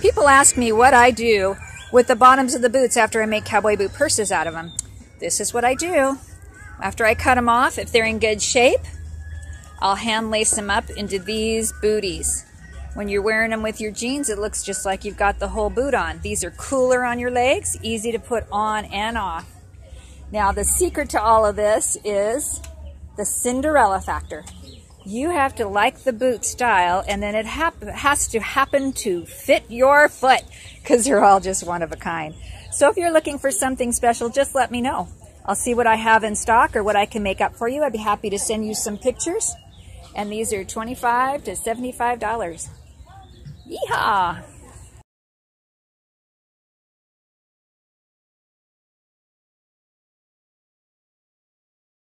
People ask me what I do with the bottoms of the boots after I make cowboy boot purses out of them. This is what I do. After I cut them off, if they're in good shape, I'll hand lace them up into these booties. When you're wearing them with your jeans, it looks just like you've got the whole boot on. These are cooler on your legs, easy to put on and off. Now, the secret to all of this is the Cinderella factor. You have to like the boot style, and then it has to happen to fit your foot because they're all just one of a kind. So if you're looking for something special, just let me know. I'll see what I have in stock or what I can make up for you. I'd be happy to send you some pictures. And these are 25 to $75. Yeehaw!